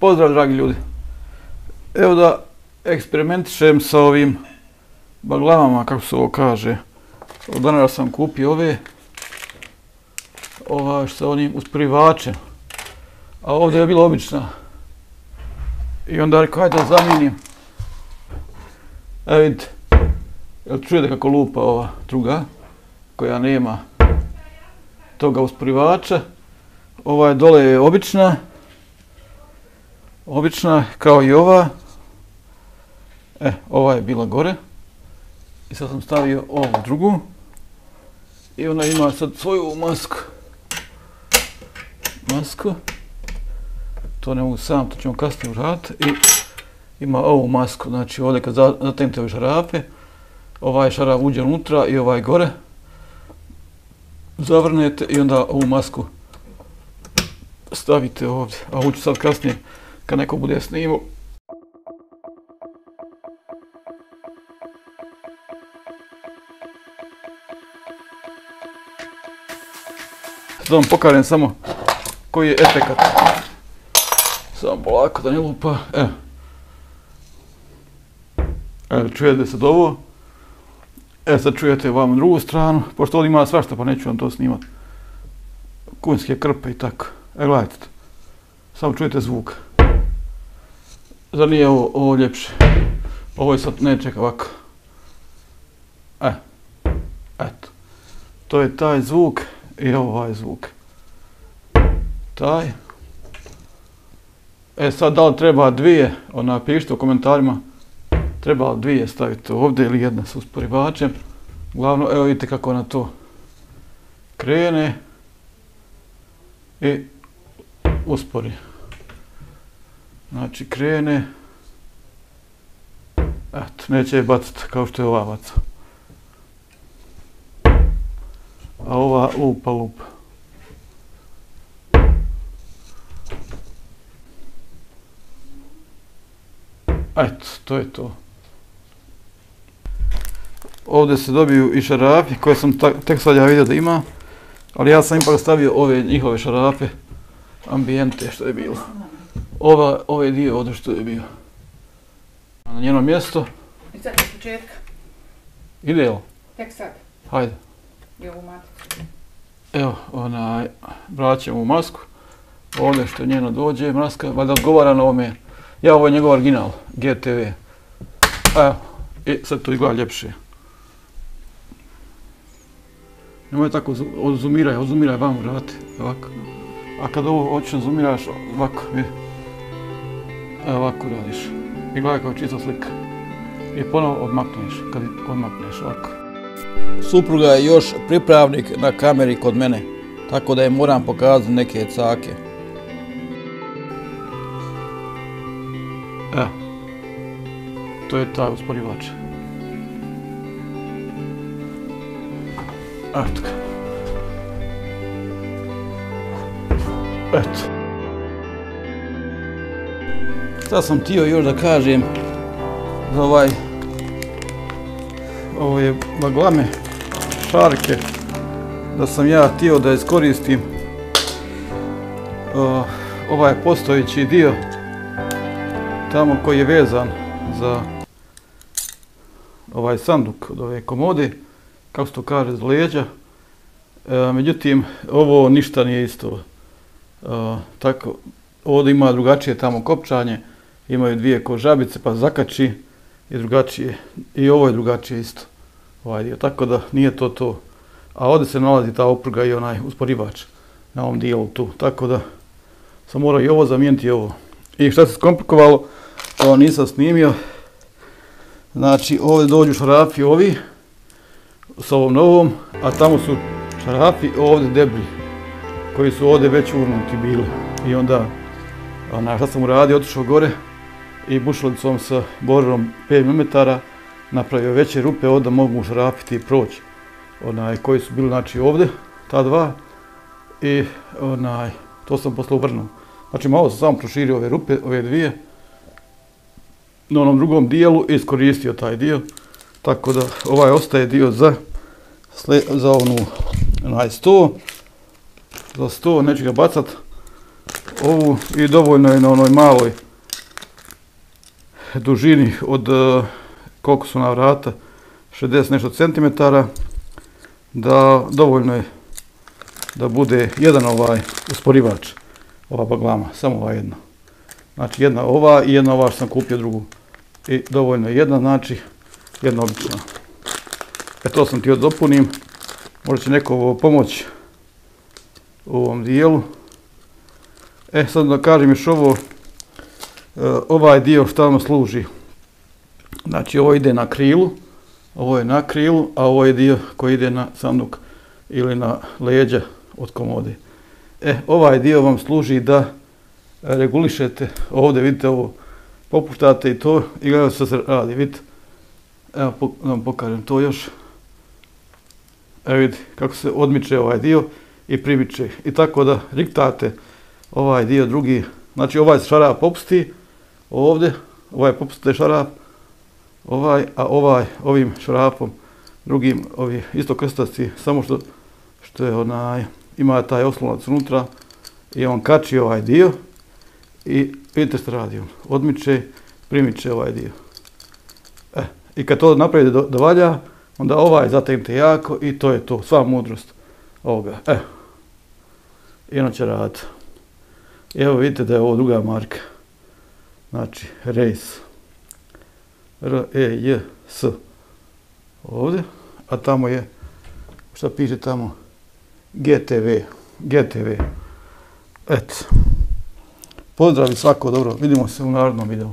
Pozdrav, dragi ljudi. Evo da eksperimentišem sa ovim baglavama, kako se ovo kaže. Od danas sam kupio ove, ova sa onim usprivačem. A ovdje je bila obična. I onda rekao, hajde da zamijenim. Evo vidite, jel čujete kako lupa ova druga, koja nema toga usprivača. Ova je dole je obična. Obična kao i ova. E, ova je bila gore. I sad sam stavio ovu drugu. I ona ima sad svoju masku. Masku. To ne mogu sam, to ćemo kasnije uraditi. I ima ovu masku, znači ovdje kad zatemte ove šarape, ovaj šarap uđe unutra i ovaj gore. Zavrnete i onda ovu masku stavite ovdje. A hoću sad kasnije kad neko bude snimao. Da vam pokažem samo koji je efekat. Samo polako da ne lupa. E. E, čujete se ovo. E, sad čujete vam drugu stranu. Pošto ovdje ima svašta, pa neću vam to snimati. Kunske krpe i tako. E, gledajte to. Samo čujete zvuk. Zar nije ovo, ovo ljepše? Ovo je sad, ne čeka ovako. E, eto. To je taj zvuk i ovaj zvuk. Taj. E sad, da li treba dvije, ona, pišite u komentarima, treba li dvije staviti ovdje ili jedna sa usporivačem. Glavno, evo vidite kako ona to krene i uspori. Znači, krene. Eto, neće je baciti kao što je ova baca. A ova lupa, lupa. Eto, to je to. Ovdje se dobiju i šarafi koje sam tek sad ja vidio da ima. Ali ja sam ipak stavio ove njihove šarafe ambijente što je bilo. Ova, ovaj dio ovdje što je bio. Na njeno mjesto. I sad iz početka. Ide li? Tek sad. Hajde. I ovu maticu. Evo, onaj, vraćam u masku. Ovdje što njeno dođe, maska, valjda odgovara na ovome. Ja, ovo je njegov original, GTV. Evo, i sad to izgleda ljepše. Nemoj tako odzumiraj, odzumiraj vam vrati, ovako. A kad ovo očno zumiraš, ovako, vidi. Evo ovako radiš. I gledaj kao čista slika. I ponovo odmakneš, kad odmakneš ovako. Supruga je još pripravnik na kameri kod mene, tako da je moram pokazati neke cake. Evo. To je taj usporivač. Eto ga. Eto. Šta sam tio još da kažem za ovaj ove baglame šarke da sam ja tio da iskoristim uh, ovaj postojići dio tamo koji je vezan za ovaj sanduk od ove komode kako se to kaže za leđa. E, međutim ovo ništa nije isto. E, tako ovdje ima drugačije tamo kopčanje imaju dvije kožabice pa zakači i drugačije. I ovo je drugačije isto. Ovaj dio. Tako da nije to to. A ovdje se nalazi ta opruga i onaj usporivač na ovom dijelu tu. Tako da sam morao i ovo zamijeniti i ovo. I šta se skomplikovalo? To nisam snimio. Znači ovdje dođu šarafi ovi s ovom novom a tamo su šarafi ovdje debri koji su ovdje već urnuti bili. I onda na šta sam uradio, otišao gore i bušlicom sa borom 5 mm napravio veće rupe, onda mogu šrapiti i proći. Onaj, koji su bili znači, ovdje, ta dva, i onaj, to sam posle uvrnuo. Znači malo sam samo proširio ove rupe, ove dvije, na onom drugom dijelu iskoristio taj dio, tako da ovaj ostaje dio za, za onu onaj sto, za sto, neću ga bacat, ovu i dovoljno je na onoj maloj dužini od e, koliko su na vrata 60 nešto centimetara da dovoljno je da bude jedan ovaj usporivač ova baglama, samo ova jedna. Znači jedna ova i jedna ova što sam kupio drugu. I dovoljno je jedna znači jedna obična. E to sam ti dopunim. Možda će neko ovo pomoć u ovom dijelu. E sad da kažem još ovo. Eh, ovaj dio što vam služi znači ovo ide na krilu ovo je na krilu, a ovo je dio koji ide na sanduk ili na leđa od komode. E, ovaj dio vam služi da regulišete, ovdje vidite ovo, popuštate i to i gledajte što se radi, vidite. Evo, da vam pokažem to još. Evo vidite kako se odmiče ovaj dio i primiče. I tako da riktate ovaj dio drugi, znači ovaj šara popusti ovdje, ovaj popustite šarap, ovaj, a ovaj ovim šarapom, drugim ovi isto krstaci samo što što je onaj ima taj oslonac unutra i on kači ovaj dio i vidite što radi on. Odmiče primiče ovaj dio. E, i kad to napravite do, do valja onda ovaj zategnite jako i to je to sva mudrost ovoga. E i ono će raditi evo vidite da je ovo druga marka znači race R, E, J, S. Ovdje. A tamo je, šta piše tamo? GTV. GTV. Eto. Pozdravi svako dobro. Vidimo se u narodnom videu.